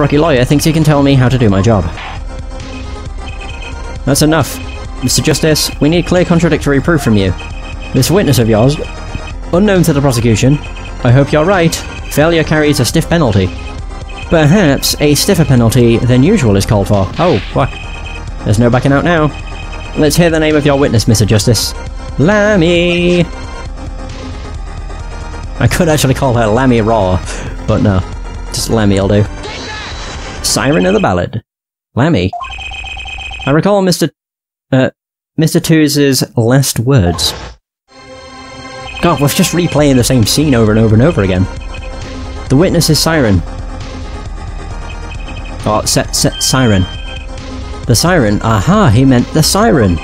Rocky Lawyer thinks he can tell me how to do my job. That's enough. Mr. Justice, we need clear contradictory proof from you. This witness of yours, unknown to the prosecution, I hope you're right, failure carries a stiff penalty. Perhaps a stiffer penalty than usual is called for. Oh, fuck. There's no backing out now. Let's hear the name of your witness, Mr. Justice. Lammy! I could actually call her Lamiroir, but no. Just Lammy will do. Siren of the Ballad. Lammy. I recall Mr. Uh, Mr. Tooze's last words. God, we're just replaying the same scene over and over and over again. The witness is Siren. Oh, set, set, Siren. The Siren. Aha, he meant the Siren.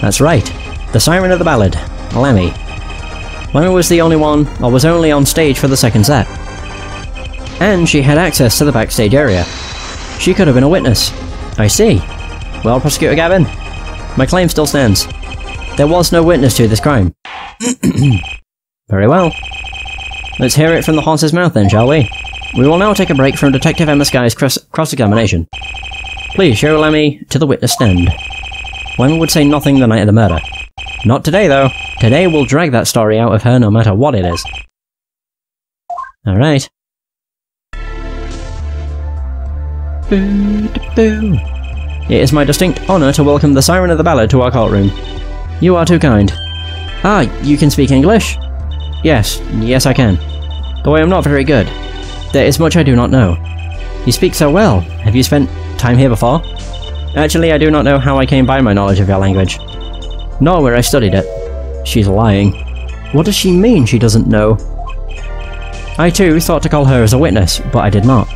That's right. The Siren of the Ballad. Lemmy. Lemmy was the only one, or was only on stage for the second set. And she had access to the backstage area. She could have been a witness. I see. Well, Prosecutor Gavin, my claim still stands. There was no witness to this crime. Very well. Let's hear it from the horse's mouth then, shall we? We will now take a break from Detective Ema Skye's cross-examination. Please show Lemmy to the witness stand. Lemmy would say nothing the night of the murder. Not today, though. Today we'll drag that story out of her no matter what it is. Alright. It is my distinct honour to welcome the Siren of the Ballad to our courtroom. You are too kind. Ah, you can speak English? Yes, yes I can. Though I am not very good. There is much I do not know. You speak so well. Have you spent time here before? Actually, I do not know how I came by my knowledge of your language. Nor where I studied it. She's lying. What does she mean she doesn't know? I too thought to call her as a witness, but I did not.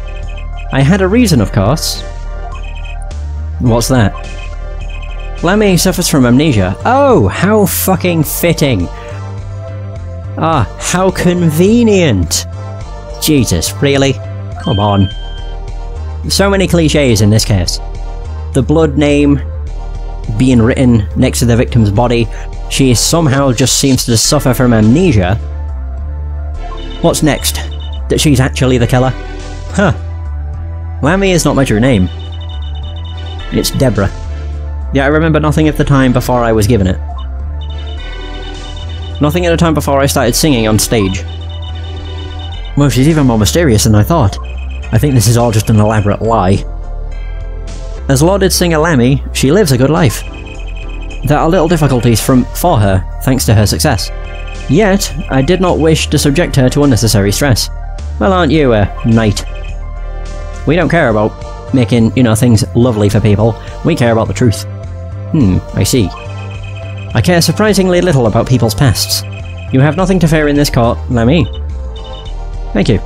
I had a reason, of course. What's that? Lemmy suffers from amnesia. Oh, how fucking fitting! Ah, how convenient! Jesus, really? Come on. So many cliches in this case. The blood name being written next to the victim's body, she somehow just seems to suffer from amnesia. What's next? That she's actually the killer? Huh. Lammy is not my true name. It's Deborah. Yeah, I remember nothing of the time before I was given it. Nothing at the time before I started singing on stage. Well, she's even more mysterious than I thought. I think this is all just an elaborate lie. As lauded singer Lammy, she lives a good life. There are little difficulties from for her, thanks to her success. Yet, I did not wish to subject her to unnecessary stress. Well, aren't you a knight? We don't care about making, you know, things lovely for people. We care about the truth. Hmm, I see. I care surprisingly little about people's pasts. You have nothing to fear in this court, Lemmy. Thank you.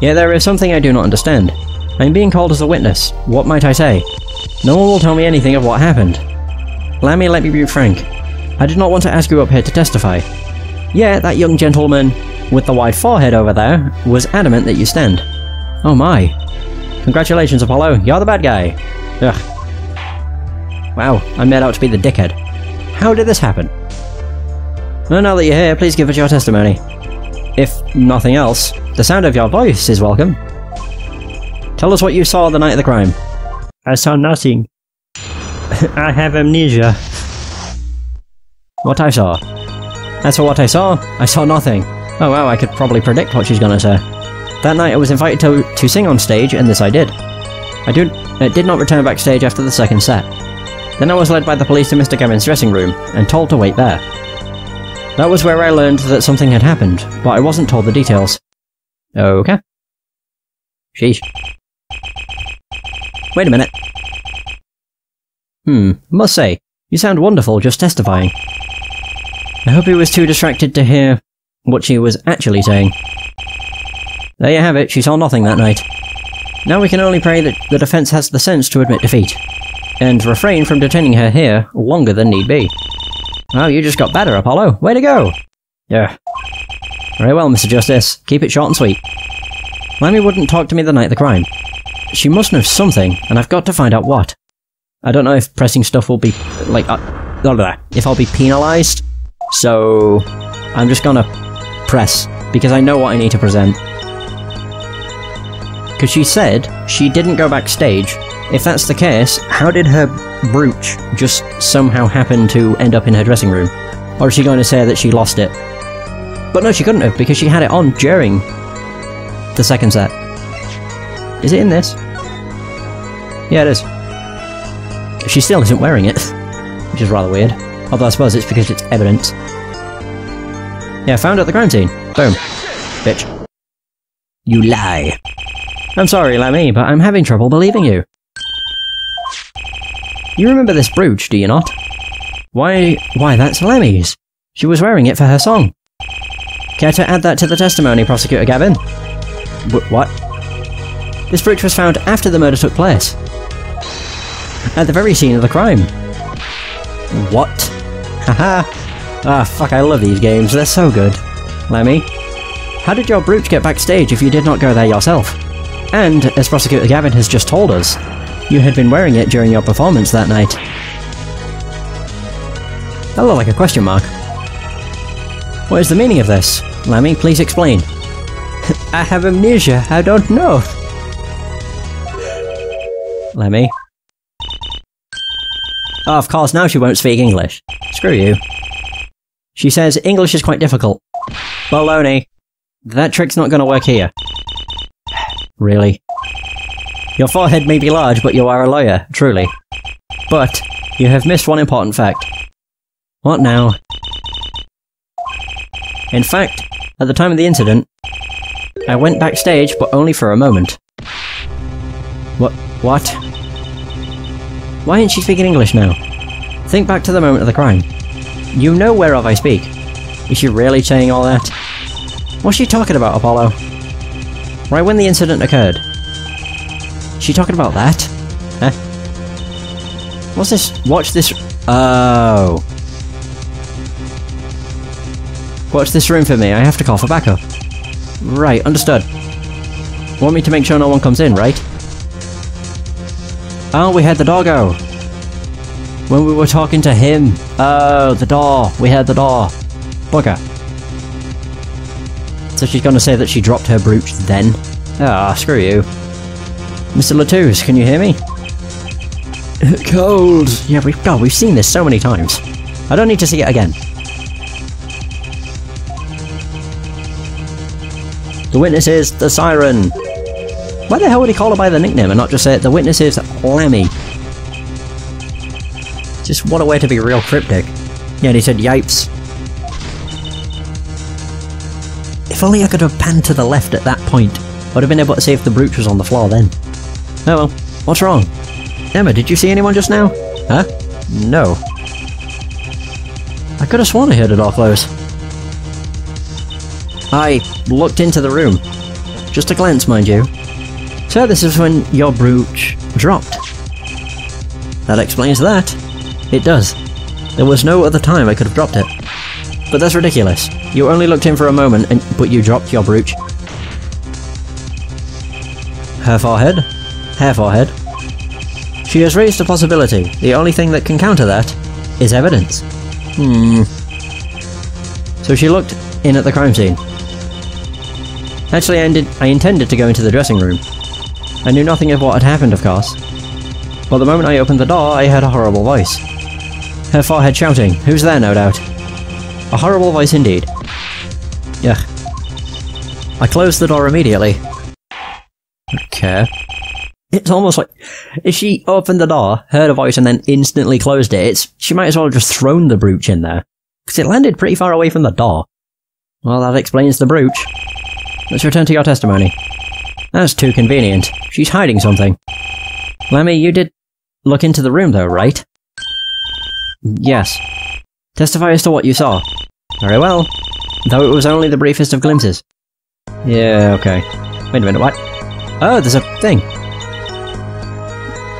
Yet there is something I do not understand. I am being called as a witness. What might I say? No one will tell me anything of what happened. Lemmy, let me be frank. I did not want to ask you up here to testify. Yet that young gentleman with the wide forehead over there was adamant that you stand. Oh my. Congratulations, Apollo. You're the bad guy. Ugh. Wow, I'm made out to be the dickhead. How did this happen? Well, now that you're here, please give us your testimony. If nothing else, the sound of your voice is welcome. Tell us what you saw the night of the crime. I saw nothing. I have amnesia. What I saw? As for what I saw, I saw nothing. Oh wow, I could probably predict what she's gonna say. That night I was invited to, to sing on stage, and this I did. I did, I did not return backstage after the second set. Then I was led by the police to Mr. Gavin's dressing room, and told to wait there. That was where I learned that something had happened, but I wasn't told the details. Okay. Sheesh. Wait a minute. Hmm, must say, you sound wonderful just testifying. I hope he was too distracted to hear what she was actually saying. There you have it, she saw nothing that night. Now we can only pray that the defense has the sense to admit defeat, and refrain from detaining her here longer than need be. Oh, you just got better, Apollo. Way to go! Yeah. Very well, Mr. Justice. Keep it short and sweet. Lemmy wouldn't talk to me the night of the crime. She must know something, and I've got to find out what. I don't know if pressing stuff will be, like, uh, blah, blah, if I'll be penalised, so I'm just gonna press, because I know what I need to present. Because she said she didn't go backstage. If that's the case, how did her brooch just somehow happen to end up in her dressing room? Or is she going to say that she lost it? But no, she couldn't have, because she had it on during the second set. Is it in this? Yeah, it is. She still isn't wearing it, which is rather weird. Although I suppose it's because it's evidence. Yeah, found at the crime scene. Boom. Bitch. You lie. I'm sorry, Lammy, but I'm having trouble believing you. You remember this brooch, do you not? Why, why, that's Lemmy's. She was wearing it for her song. Care to add that to the testimony, Prosecutor Gavin? W what? This brooch was found after the murder took place. At the very scene of the crime. What? Haha. ah, fuck, I love these games, they're so good. Lemmy, how did your brooch get backstage if you did not go there yourself? And, as Prosecutor Gavin has just told us, you had been wearing it during your performance that night. That looked like a question mark. What is the meaning of this? Lammy, please explain. I have amnesia, I don't know. Lemmy. Oh, of course, now she won't speak English. Screw you. She says English is quite difficult. Baloney. That trick's not gonna work here. Really? Your forehead may be large, but you are a lawyer, truly. But, you have missed one important fact. What now? In fact, at the time of the incident, I went backstage, but only for a moment. What? What? Why isn't she speaking English now? Think back to the moment of the crime. You know whereof I speak. Is she really saying all that? What's she talking about, Apollo? Right when the incident occurred. She talking about that? Huh? What's this? Watch this. Oh. Watch this room for me. I have to call for backup. Right, understood. Want me to make sure no one comes in, right? Oh, we had the doggo. When we were talking to him. Oh, the door. We had the door. Bugger. So she's gonna say that she dropped her brooch then? Ah, screw you. Mr. LeTouse, can you hear me? Cold! Yeah, we've, God, we've seen this so many times. I don't need to see it again. The witness is the siren. Why the hell would he call her by the nickname and not just say the witness is Lammy? Just what a way to be real cryptic. Yeah, and he said yipes. If only I could have panned to the left at that point. I'd have been able to see if the brooch was on the floor then. Oh well, what's wrong? Ema, did you see anyone just now? Huh? No. I could have sworn I heard a door close. I looked into the room. Just a glance, mind you. So this is when your brooch dropped. That explains that. It does. There was no other time I could have dropped it. But that's ridiculous. You only looked in for a moment, and but you dropped your brooch. Her forehead? Her forehead. She has raised a possibility. The only thing that can counter that is evidence. Hmm. So she looked in at the crime scene. Actually, I, ended, I intended to go into the dressing room. I knew nothing of what had happened, of course. But the moment I opened the door, I heard a horrible voice. Her forehead shouting, Who's there, no doubt? A horrible voice indeed. Yeah. I closed the door immediately. Okay. It's almost like if she opened the door, heard a voice, and then instantly closed it, it's she might as well have just thrown the brooch in there. Because it landed pretty far away from the door. Well, that explains the brooch. Let's return to your testimony. That's too convenient. She's hiding something. Lemmy, you did look into the room though, right? Yes. Testify as to what you saw. Very well. Though it was only the briefest of glimpses. Yeah, okay. Wait a minute, what? Oh, there's a thing!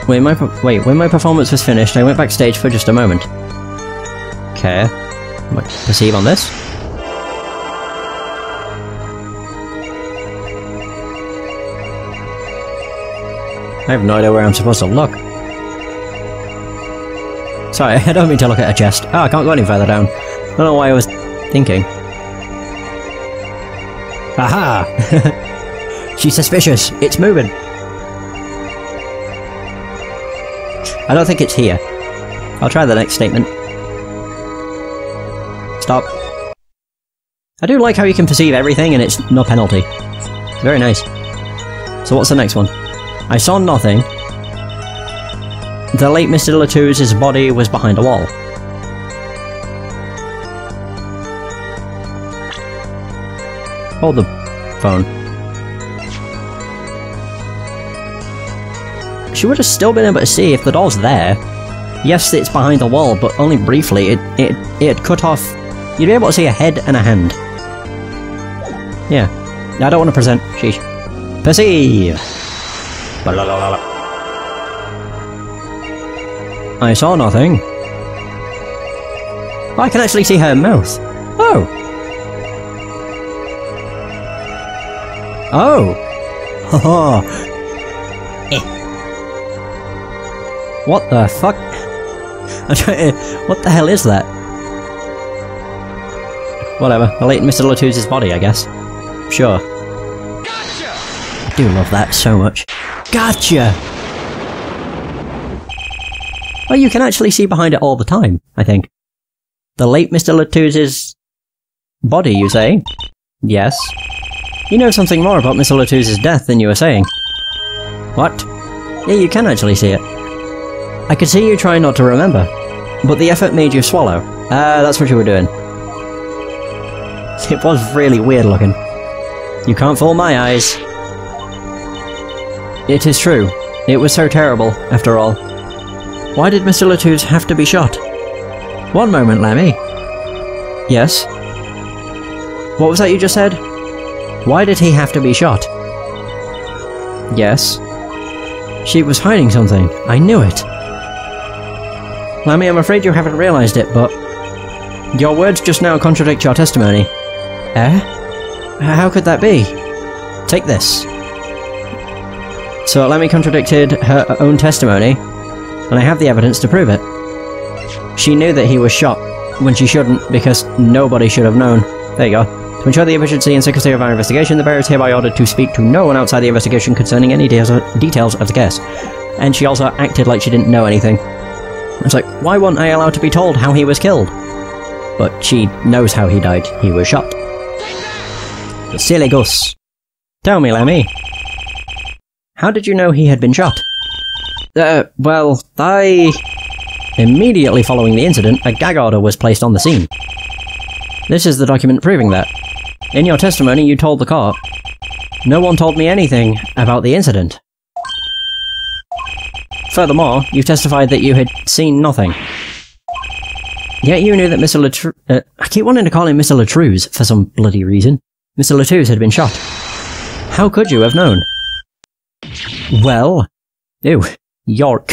Wait, my wait, when my performance was finished, I went backstage for just a moment. Okay. What, perceive on this? I have no idea where I'm supposed to look. Sorry, I don't mean to look at a chest. Oh, I can't go any further down. I don't know why I was thinking. Aha! She's suspicious. It's moving. I don't think it's here. I'll try the next statement. Stop. I do like how you can perceive everything and it's no penalty. Very nice. So what's the next one? I saw nothing. The late Mr. LeTouse's body was behind a wall. Hold the phone. She would have still been able to see if the doll's there. Yes, it's behind the wall, but only briefly. It it it cut off. You'd be able to see a head and a hand. Yeah. I don't want to present. Sheesh. Perceive! I saw nothing. I can actually see her mouth. Oh! Oh! Haha! eh. What the fuck? I'm trying to, What the hell is that? Whatever. The late Mr. LeTouse's body, I guess. Sure. Gotcha! I do love that so much. Gotcha! Oh, you can actually see behind it all the time, I think. The late Mr. LeTouse's body, you say? Yes. You know something more about Mr. LeTouse's death than you were saying. What? Yeah, you can actually see it. I could see you trying not to remember, but the effort made you swallow. Ah, uh, that's what you were doing. It was really weird looking. You can't fool my eyes. It is true. It was so terrible, after all. Why did Mr. LeTouse have to be shot? One moment, Lemmy. Yes? What was that you just said? Why did he have to be shot? Yes. She was hiding something. I knew it. Lemmy, I'm afraid you haven't realized it, but... Your words just now contradict your testimony. Eh? How could that be? Take this. So Lemmy contradicted her own testimony, and I have the evidence to prove it. She knew that he was shot, when she shouldn't, because nobody should have known. There you go. To ensure the efficiency and secrecy of our investigation, the bearer is hereby ordered to speak to no one outside the investigation concerning any details of the case. And she also acted like she didn't know anything. It's like, why weren't I allowed to be told how he was killed? But she knows how he died. He was shot. Silly goose. Tell me, Lemmy. How did you know he had been shot? Uh, well, I... Immediately following the incident, a gag order was placed on the scene. This is the document proving that. In your testimony, you told the court. No one told me anything about the incident. Furthermore, you testified that you had seen nothing. Yet you knew that Mr. Latru- uh, I keep wanting to call him Mr. Latruze for some bloody reason. Mr. LeTouse had been shot. How could you have known? Well... Ew. York.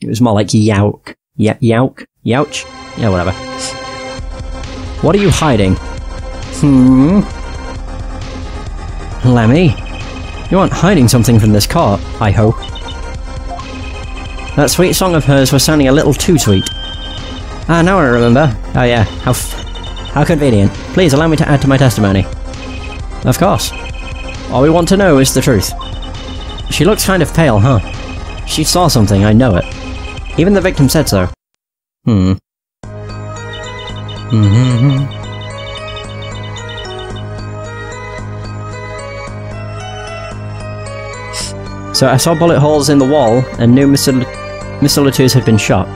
It was more like Yauk. Y Yauk? Youch? Yeah, whatever. What are you hiding? Hmm? Lemmy? You aren't hiding something from this car, I hope. That sweet song of hers was sounding a little too sweet. Ah, now I remember. Oh yeah, how how convenient. Please allow me to add to my testimony. Of course. All we want to know is the truth. She looks kind of pale, huh? She saw something, I know it. Even the victim said so. Hmm. Mm hmm So I saw bullet holes in the wall and knew Mr. L Mr. Had been shot.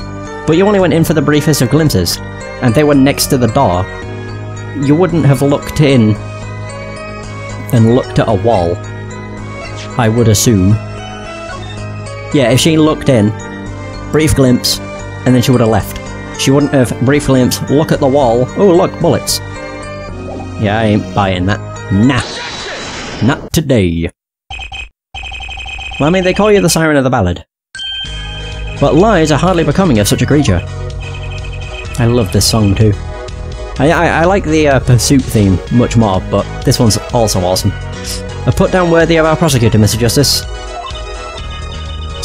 But you only went in for the briefest of glimpses, and they were next to the door. You wouldn't have looked in and looked at a wall. I would assume. Yeah, if she looked in, brief glimpse, and then she would have left. She wouldn't have brief glimpse, look at the wall, oh look, bullets. Yeah, I ain't buying that. Nah. Not today. Well, I mean, they call you the Siren of the Ballad. But lies are hardly becoming of such a creature. I love this song too. I, I, I like the uh, Pursuit theme much more, but this one's also awesome. A put-down worthy of our prosecutor, Mr. Justice.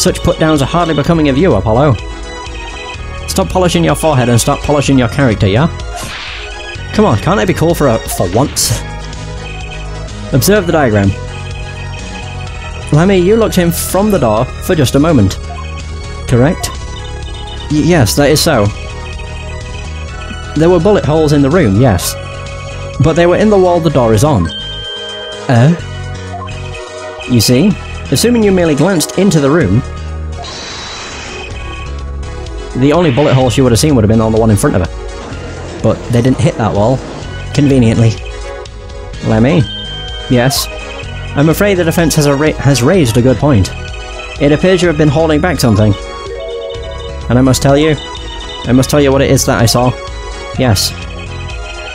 Such put-downs are hardly becoming of you, Apollo. Stop polishing your forehead and start polishing your character, yeah? Come on, can't I be cool for a, for once? Observe the diagram. Lemmy, you looked in from the door for just a moment. Correct? Y yes, that is so. There were bullet holes in the room, yes. But they were in the wall the door is on. Uh? You see? Assuming you merely glanced into the room, the only bullet hole she would have seen would have been on the one in front of her. But they didn't hit that wall. Conveniently. Lemmy? Yes? I'm afraid the defense has, ra has raised a good point. It appears you have been holding back something. And I must tell you, I must tell you what it is that I saw. Yes.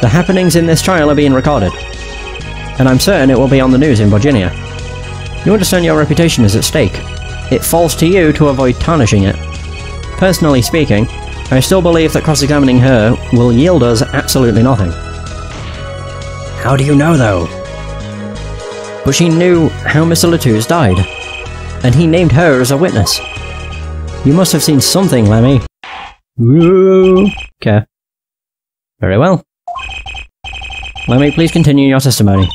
The happenings in this trial are being recorded. And I'm certain it will be on the news in Borginia. You understand your reputation is at stake. It falls to you to avoid tarnishing it. Personally speaking, I still believe that cross-examining her will yield us absolutely nothing. How do you know, though? But she knew how Mr. LeTouse died, and he named her as a witness. You must have seen something, Lemmy. Okay. Very well. Lemmy, please continue your testimony.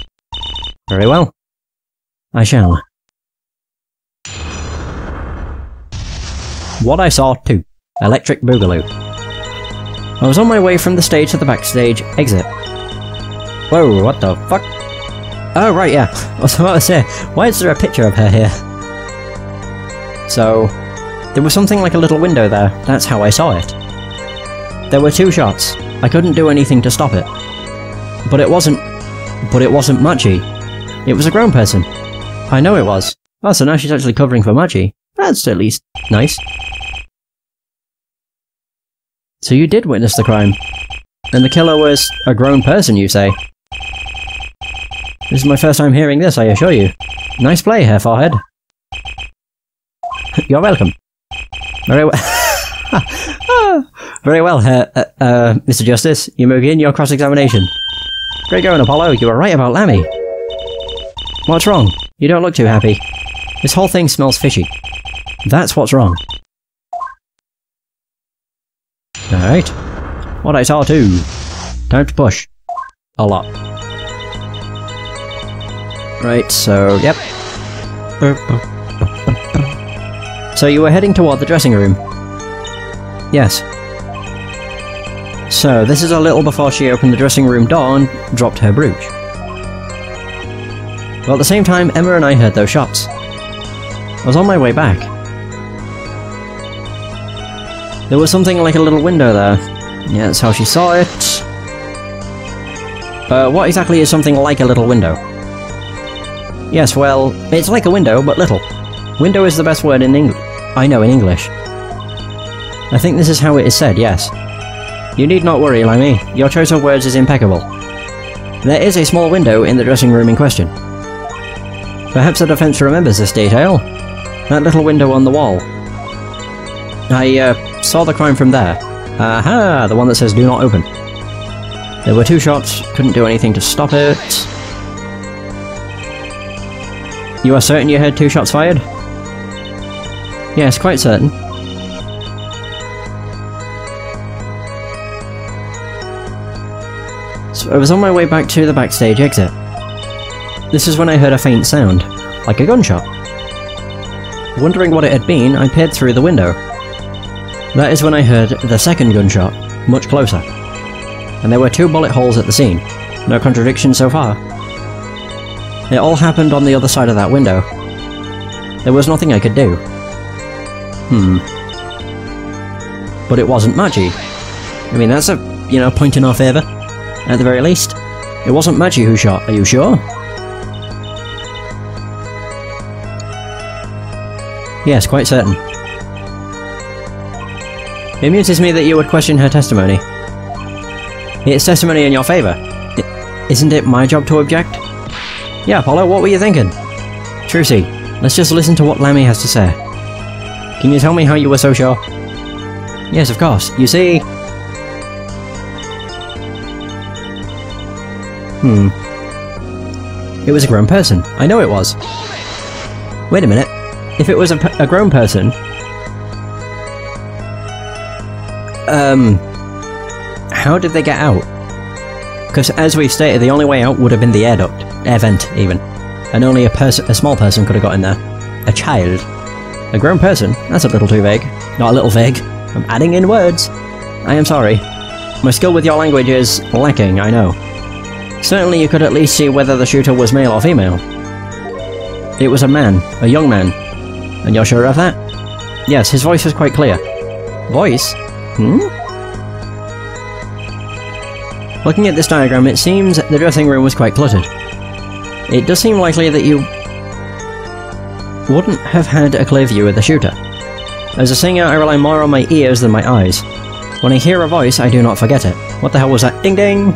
Very well. I shall. What I saw too. Electric Boogaloo. I was on my way from the stage to the backstage exit. Whoa, what the fuck? Oh, right, yeah. I was about to say, why is there a picture of her here? So, there was something like a little window there. That's how I saw it. There were two shots. I couldn't do anything to stop it. But it wasn't... But it wasn't Machi. It was a grown person. I know it was. Oh, so now she's actually covering for Machi. That's at least nice. So you did witness the crime. And the killer was a grown person, you say? This is my first time hearing this, I assure you. Nice play, Hair Forehead. You're welcome. Very well. Ah, Very well, uh, uh, uh, Mr. Justice. You may begin your cross-examination. Great going, Apollo. You were right about Lemmy. What's wrong? You don't look too happy. This whole thing smells fishy. That's what's wrong. Alright. What I saw too. Time to push. A lot. Right, so, yep. So you were heading toward the dressing room? Yes. So, this is a little before she opened the dressing room door and dropped her brooch. Well, at the same time, Ema and I heard those shots. I was on my way back. There was something like a little window there. Yeah, that's how she saw it. Uh, what exactly is something like a little window? Yes, well, it's like a window, but little. Window is the best word in English. I know in English. I think this is how it is said, yes. You need not worry, Lemmy. Your choice of words is impeccable. There is a small window in the dressing room in question. Perhaps the defense remembers this detail. That little window on the wall. I, uh, Saw the crime from there. Aha! The one that says do not open. There were two shots, couldn't do anything to stop it. You are certain you heard two shots fired? Yes, quite certain. I was on my way back to the backstage exit. This is when I heard a faint sound, like a gunshot. Wondering what it had been, I peered through the window. That is when I heard the second gunshot, much closer. And there were two bullet holes at the scene. No contradiction so far. It all happened on the other side of that window. There was nothing I could do. Hmm. But it wasn't Machi. I mean, that's a, you know, point in our favour. At the very least. It wasn't Machi who shot, are you sure? Yes, quite certain. It amuses me that you would question her testimony. It's testimony in your favour. Isn't it my job to object? Yeah, Apollo, what were you thinking? Trucy, let's just listen to what Lemmy has to say. Can you tell me how you were so sure? Yes, of course. You see... Hmm. It was a grown person. I know it was. Wait a minute. If it was a, a grown person, Um, how did they get out? Because as we've stated, the only way out would have been the air duct. air vent, even. And only a person, a small person could have got in there. A child. A grown person? That's a little too vague. Not a little vague. I'm adding in words. I am sorry. My skill with your language is lacking, I know. Certainly you could at least see whether the shooter was male or female. It was a man, a young man. And you're sure of that? Yes, his voice was quite clear. Voice? Hmm? Looking at this diagram, it seems the dressing room was quite cluttered. It does seem likely that you wouldn't have had a clear view of the shooter. As a singer, I rely more on my ears than my eyes. When I hear a voice, I do not forget it. What the hell was that? Ding ding!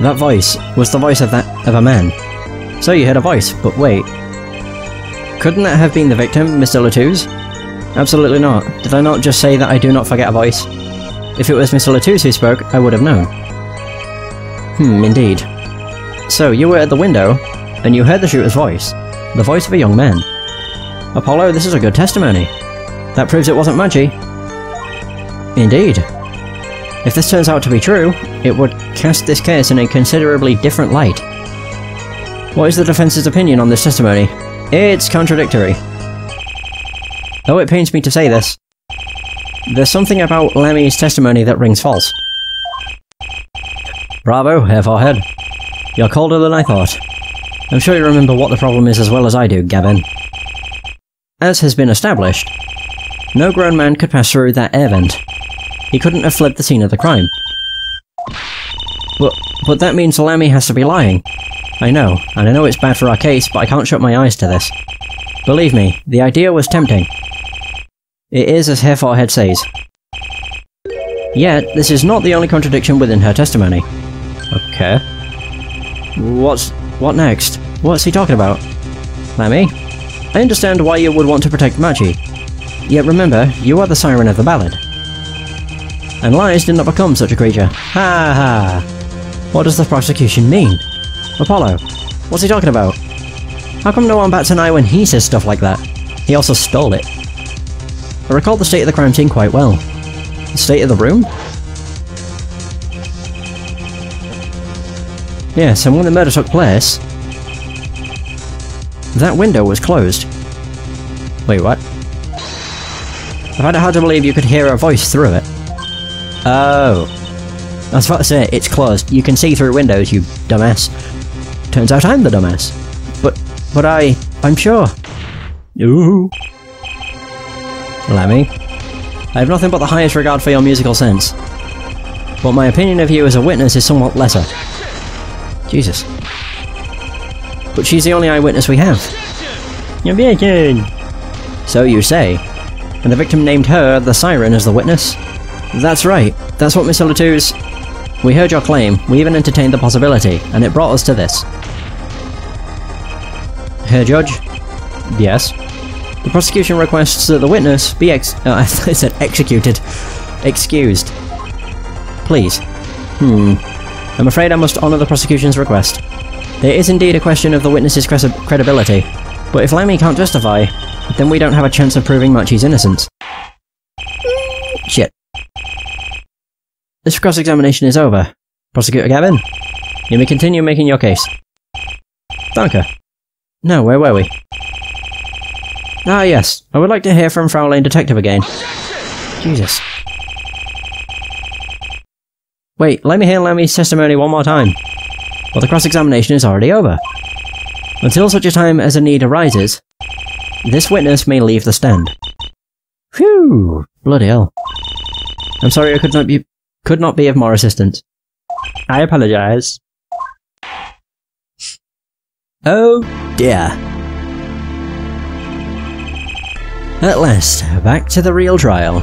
That voice was the voice of that of a man. So you heard a voice, but wait. Couldn't that have been the victim, Mr. LeTouse? Absolutely not. Did I not just say that I do not forget a voice? If it was Mr. LeTouse who spoke, I would have known. Hmm, indeed. So, you were at the window, and you heard the shooter's voice. The voice of a young man. Apollo, this is a good testimony. That proves it wasn't Machi. Indeed. If this turns out to be true, it would cast this case in a considerably different light. What is the defense's opinion on this testimony? It's contradictory. Though it pains me to say this, there's something about Lemmy's testimony that rings false. Bravo, Hair Forehead. You're colder than I thought. I'm sure you remember what the problem is as well as I do, Gavin. As has been established, no grown man could pass through that air vent. He couldn't have fled the scene of the crime. But, but that means Lemmy has to be lying. I know, and I know it's bad for our case, but I can't shut my eyes to this. Believe me, the idea was tempting. It is as Hair Forehead says. Yet, this is not the only contradiction within her testimony. Okay. What's... what next? What's he talking about? Lemmy? I understand why you would want to protect Machi. Yet remember, you are the siren of the ballad. And lies did not become such a creature. Ha ha! What does the prosecution mean? Apollo, what's he talking about? How come no one bats an eye when he says stuff like that? He also stole it. I recall the state of the crime scene quite well. The state of the room? Yes, and when the murder took place... That window was closed. Wait, what? I find it hard to believe you could hear a voice through it. Oh. I was about to say, it's closed. You can see through windows, you dumbass. Turns out I'm the dumbass. But, but I, I'm sure. Ooh. Lemmy. I have nothing but the highest regard for your musical sense. But my opinion of you as a witness is somewhat lesser. Jesus. But she's the only eyewitness we have. So you say. And the victim named her, the Siren, as the witness? That's right. That's what Miss LeTouse... We heard your claim, we even entertained the possibility, and it brought us to this. Herr Judge? Yes? The prosecution requests that the witness be ex- I said executed. Excused. Please. Hmm. I'm afraid I must honour the prosecution's request. There is indeed a question of the witness's credibility, but if Lemmy can't justify, then we don't have a chance of proving Machi's innocence. This cross-examination is over. Prosecutor Gavin, you may continue making your case. Danke. No, where were we? Ah yes, I would like to hear from Fraulein Detective again. Jesus. Wait, let me hear Lemmy's testimony one more time. Well, the cross-examination is already over. Until such a time as a need arises, this witness may leave the stand. Phew! Bloody hell. I'm sorry I could not be could not be of more assistance. I apologize. Oh dear. At last, back to the real trial.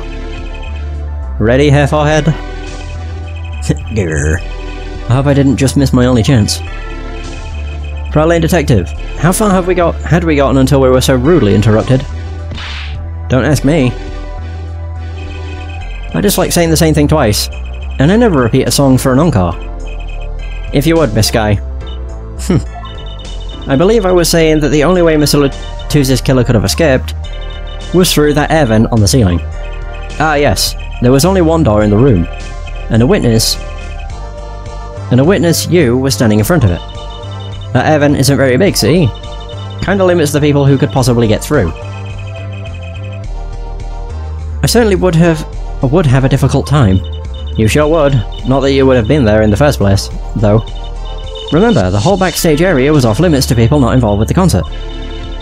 Ready, Hair Forehead? Grr. I hope I didn't just miss my only chance. Fraulein Detective, how far have we got had we gotten until we were so rudely interrupted? Don't ask me. I just like saying the same thing twice, and I never repeat a song for an encore. If you would, Miss Guy. I believe I was saying that the only way Mr. LeTouse's killer could have escaped was through that air vent on the ceiling. Ah yes, there was only one door in the room, and a witness... And a witness, you, was standing in front of it. That air vent isn't very big, see? Kinda limits the people who could possibly get through. I certainly would have I would have a difficult time. You sure would. Not that you would have been there in the first place, though. Remember, the whole backstage area was off limits to people not involved with the concert.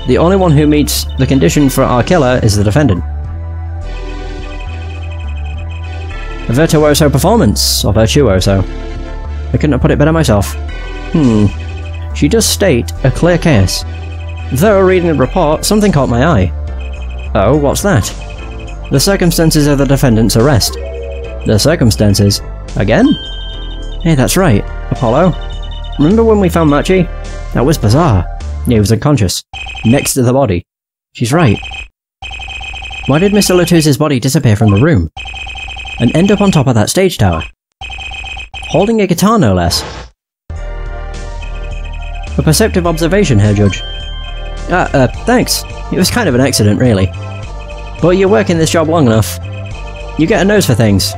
The only one who meets the condition for our killer is the defendant. A virtuoso performance, or virtuoso. I couldn't have put it better myself. Hmm. She does state a clear case. Though reading the report, something caught my eye. Oh, what's that? The circumstances of the defendant's arrest. The circumstances? Again? Hey, that's right. Apollo. Remember when we found Machi? That was bizarre. He was unconscious. Next to the body. She's right. Why did Mr. LeTouse's body disappear from the room? And end up on top of that stage tower? Holding a guitar no less. A perceptive observation Herr Judge. Ah, uh, thanks. It was kind of an accident, really. But you're working this job long enough. You get a nose for things.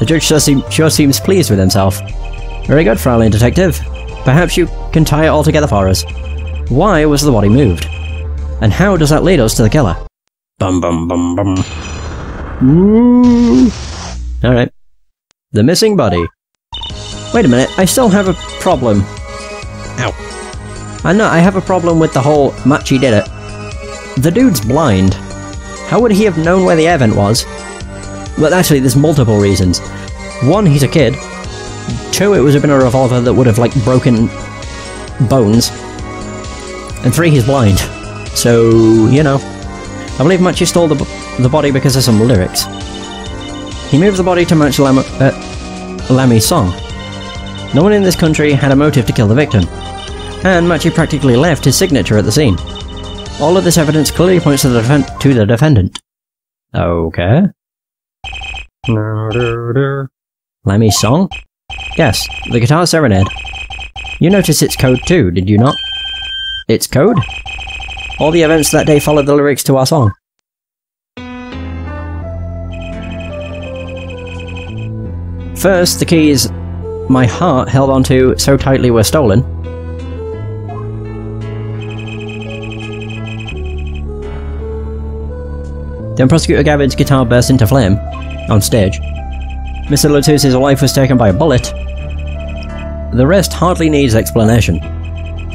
The judge sure, seem, sure seems pleased with himself. Very good, Fraulein Detective. Perhaps you can tie it all together for us. Why was the body moved? And how does that lead us to the killer? Bum bum bum bum. Alright. The missing body. Wait a minute, I still have a problem. Ow. I know, I have a problem with the whole Machi did it. The dude's blind. How would he have known where the air vent was? Well, actually, there's multiple reasons. One, he's a kid. Two, it would have been a revolver that would have, like, broken bones. And three, he's blind. So, you know. I believe Machi stole the, the body because of some lyrics. He moved the body to match Lam uh, Lami's song. No one in this country had a motive to kill the victim. And Machi practically left his signature at the scene. All of this evidence clearly points to the, to the defendant. Okay. Lami's song? Yes, the guitar serenade. You noticed its code too, did you not? Its code? All the events that day followed the lyrics to our song. First, the keys my heart held onto so tightly were stolen. Then Prosecutor Gavin's guitar burst into flame on stage. Mr. LeTouse's life was taken by a bullet. The rest hardly needs explanation.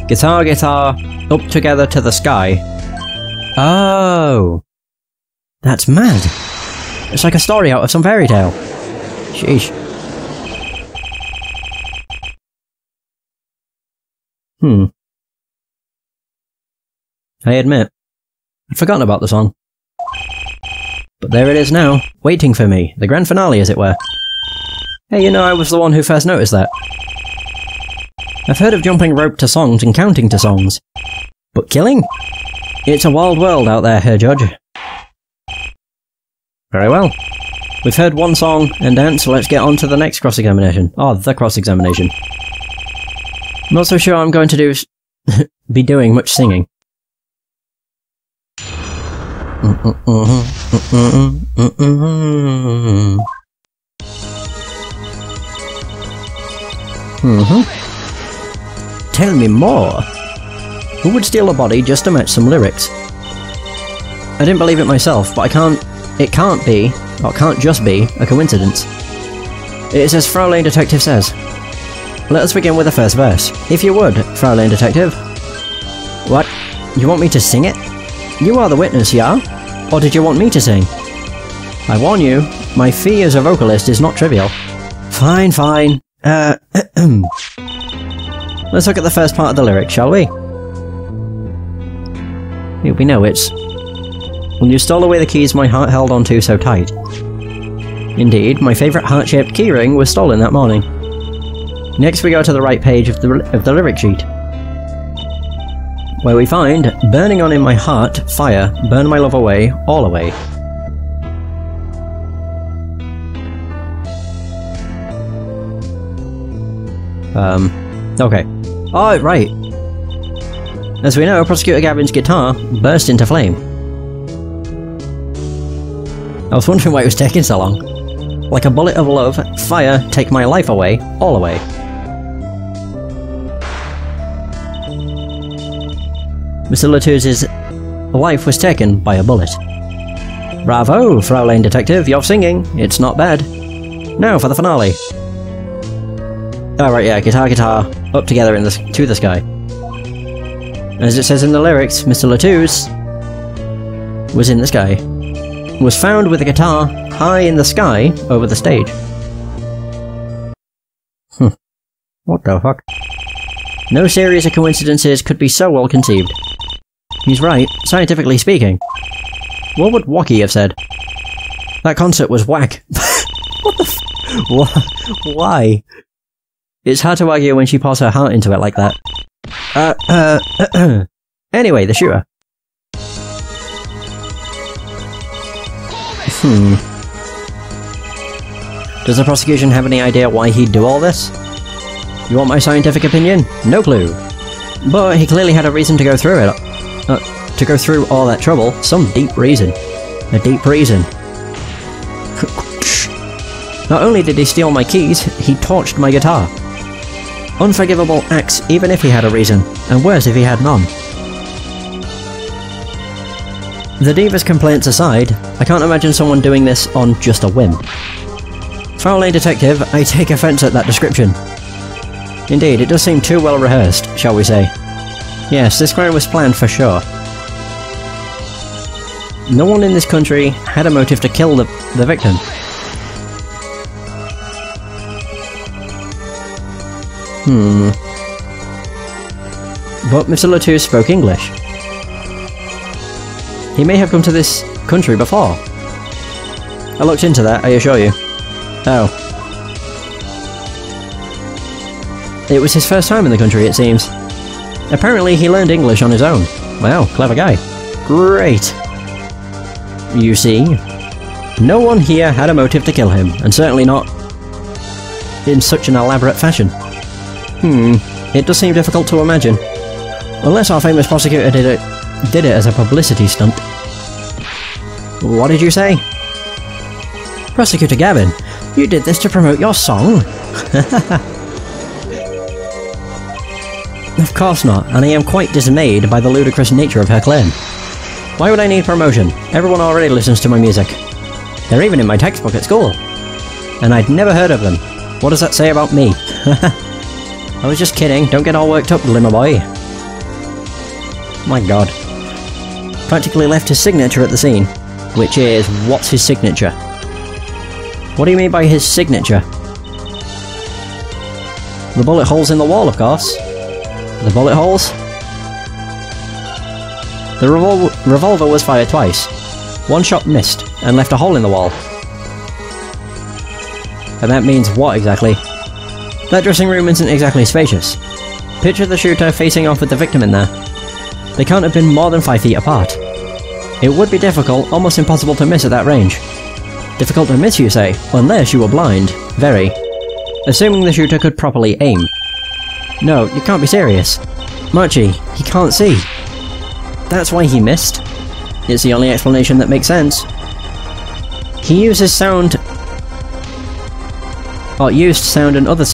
Guitar, guitar, up together to the sky. Oh. That's mad. It's like a story out of some fairy tale. Sheesh. Hmm. I admit, I'd forgotten about the song. But there it is now, waiting for me, the grand finale as it were. Hey, you know, I was the one who first noticed that. I've heard of jumping rope to songs and counting to songs. But killing? It's a wild world out there, Herr Judge. Very well. We've heard one song and dance, so let's get on to the next cross-examination. Oh, the cross-examination. Not so sure I'm going to do be doing much singing. Mm-hmm. Tell me more. Who would steal a body just to match some lyrics? I didn't believe it myself, but I can't... It can't be, or can't just be, a coincidence. It is as Fraulein Detective says. Let us begin with the first verse. If you would, Fraulein Detective. What? You want me to sing it? You are the witness, yeah? Or did you want me to sing? I warn you, my fee as a vocalist is not trivial. Fine, fine. Uh, let's look at the first part of the lyric, shall we? We know it's... When you stole away the keys my heart held onto so tight. Indeed, my favourite heart-shaped keyring was stolen that morning. Next we go to the right page of the, of the lyric sheet. Where we find, Burning on in my heart, fire, burn my love away, all away. Um, okay. Oh, right. As we know, Prosecutor Gavin's guitar burst into flame. I was wondering why it was taking so long. Like a bullet of love, fire, take my life away, all away. Mr. LeTouse's life was taken by a bullet. Bravo, Fraulein Detective, you're singing. It's not bad. Now for the finale. Oh right, yeah, guitar, guitar, up together in the, to the sky. As it says in the lyrics, Mr. LeTouse was in the sky. Was found with a guitar high in the sky over the stage. Hmm. What the fuck? No series of coincidences could be so well conceived. He's right, scientifically speaking. What would Wacky have said? That concert was whack. what the f- Why? It's hard to argue when she pours her heart into it like that. Uh, uh, anyway, the shooter. Hmm. Does the prosecution have any idea why he'd do all this? You want my scientific opinion? No clue. But he clearly had a reason to go through it. Uh, to go through all that trouble. Some deep reason. A deep reason. Not only did he steal my keys, he torched my guitar. Unforgivable acts even if he had a reason, and worse if he had none. The Diva's complaints aside, I can't imagine someone doing this on just a whim. Fraulein Detective, I take offence at that description. Indeed, it does seem too well rehearsed, shall we say. Yes, this crime was planned for sure. No one in this country had a motive to kill the, the victim. Hmm. But Mr. Latour spoke English. He may have come to this country before. I looked into that, I assure you. Oh. It was his first time in the country, it seems. Apparently he learned English on his own. Wow, clever guy. Great. You see, no one here had a motive to kill him, and certainly not in such an elaborate fashion. Hmm, it does seem difficult to imagine. Unless our famous prosecutor did it, did it as a publicity stunt. What did you say? Prosecutor Gavin, you did this to promote your song? of course not, and I am quite dismayed by the ludicrous nature of her claim. Why would I need promotion? Everyone already listens to my music. They're even in my textbook at school. And I'd never heard of them. What does that say about me? I was just kidding, don't get all worked up, Glimmer Boy. My god. Practically left his signature at the scene. Which is, what's his signature? What do you mean by his signature? The bullet holes in the wall, of course. The bullet holes? The revol revolver was fired twice. One shot missed, and left a hole in the wall. And that means what exactly? That dressing room isn't exactly spacious. Picture the shooter facing off with the victim in there. They can't have been more than 5 feet apart. It would be difficult, almost impossible to miss at that range. Difficult to miss, you say? Unless you were blind. Very. Assuming the shooter could properly aim. No, you can't be serious. Machi, he can't see. That's why he missed. It's the only explanation that makes sense. He uses sound... or used sound and other